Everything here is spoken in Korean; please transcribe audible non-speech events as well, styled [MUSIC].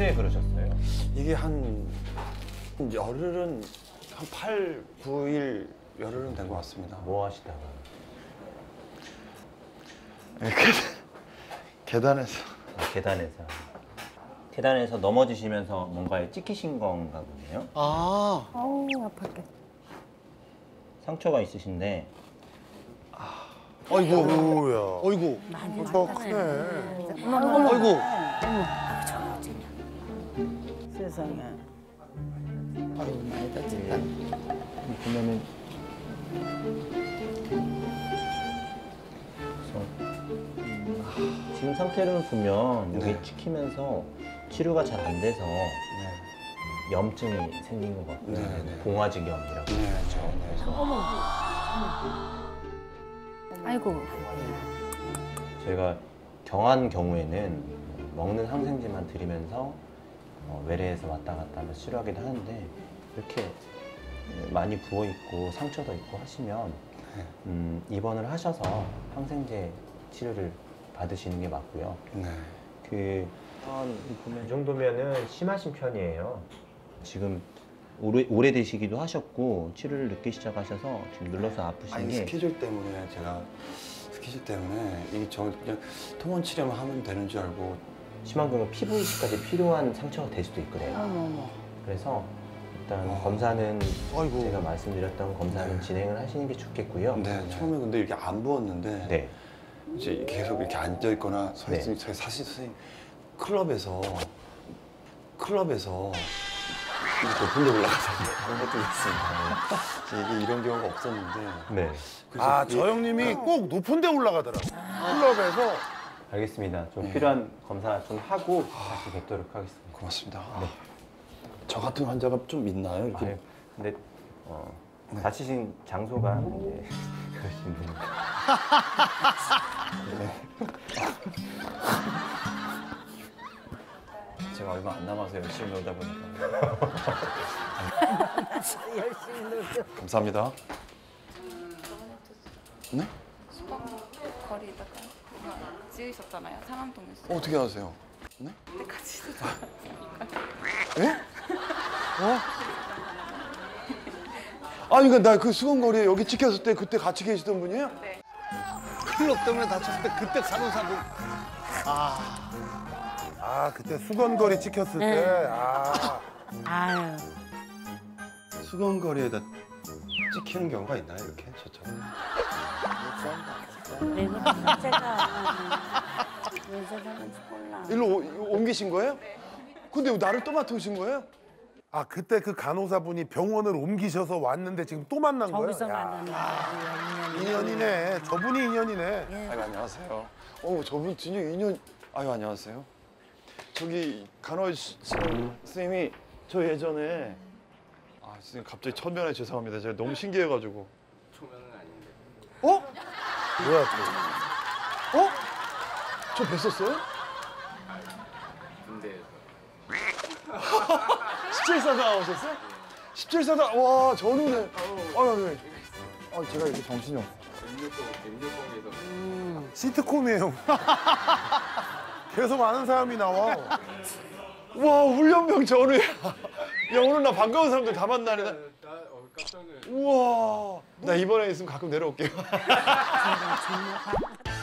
언제 그러셨어요? 이게 한 열흘은 한 8, 9일 열흘은 된 것 같습니다. 뭐 하시다가? 계단에서 아, 계단에서. 계단에서 넘어지시면서 뭔가에 찍히신 건가 보네요. 아, 어우 아팠겠다. 상처가 있으신데 아이고, 오야. 어이구, 많이 더 아팠네. 크네. 어머 어머 아이고. 세상에. 아이고 많이. 보면은 그래서 지금 상태를 보면 여기 네. 찍히면서 치료가 잘 안 돼서 네. 염증이 생긴 것 같고요. 네, 네. 봉화지염이라고. 네, 네, 네. 아이고. 저희가 경한 경우에는 먹는 항생제만 드리면서 어, 외래에서 왔다 갔다 하면서 치료하기도 하는데 이렇게 많이 부어 있고 상처도 있고 하시면 네. 음, 입원을 하셔서 항생제 치료를 받으시는 게 맞고요. 네. 그 보면 이 정도면은 심하신 편이에요. 지금 오래 오래되시기도 하셨고 치료를 늦게 시작하셔서 지금 눌러서 아프신 아니 게 스케줄 때문에 제가 스케줄 때문에 이게 저 그냥 통원 치료만 하면 되는 줄 알고 심한 경우 피부 이식까지 필요한 상처가 될 수도 있거든요. 그래서 일단 어. 검사는 아이고. 제가 말씀드렸던 검사는 네. 진행을 하시는 게 좋겠고요. 네, 처음에 근데 이렇게 안 부었는데 네. 이제 계속 이렇게 앉아 있거나 서 네. 있으니 제가 사실 선생님 클럽에서 클럽에서 이렇게 높은 데 올라가서 그런 것도 있습니다. 이게 이런 경우가 없었는데 네. 아, 저 형님이 꼭 높은 데 올라가더라고. 클럽에서 알겠습니다. 좀 네. 필요한 검사 좀 하고 다시 뵙도록 하겠습니다. 고맙습니다. 저 같은 환자가 좀 있나요? 이렇게 아유, 근데 어, 네. 다치신 장소가 이제 [LAUGHS] 그러신 분. [LAUGHS] 제가 얼마 안 남아서 열심히 놀다 보니까 [LAUGHS] 열심히 놀죠. 감사합니다. 네? 거리다가 뭔 가 찍으셨잖아요. 상암동에서. 어, 어떻게 아세요? 네? 그때 같이 예? 어? 아니 그러니까 나 그 수건거리에 여기 찍혔을 때 그때 같이 계시던 분이에요? 클럽 때문에 다쳤을 때 그때 간호사분. 아, 그때 수건거리 찍혔을 때. 아. 아유. 수건거리에다 찍히는 경우가 있나요 이렇게 저처럼? 제가 왜 저러는지 몰라. 일로 오- 옮기신 거예요? 근데 왜 나를 또 맡으신 거예요? 아, 그때 그 간호사분이 병원을 옮기셔서 왔는데 지금 또 만난 거예요? 야, 만난 거야. 인연이네. 저분이 인연이네. 아유 안녕하세요. 어 저분 진짜 인연. 아유 안녕하세요. 저기 간호사 선생님이 저 예전에 아 선생님 갑자기 첫 면에 죄송합니다. 제가 너무 신기해가지고. 초면은 아닌데. 어? 뭐야, 또. 어? 저 뵀었어요? 군대에서. 17사단 오셨어요? 17사단 와 저는 아유 네. 아 제가 이렇게 정신이 없. 시트콤이에요. [LAUGHS] 계속 아는 사람이 나와. 와 훈련병 전우야. [LAUGHS] 야 오늘 나 반가운 사람들 다 만나네. 나, 우와. 나 이번에 있으면 가끔 내려올게요. [LAUGHS] [LAUGHS]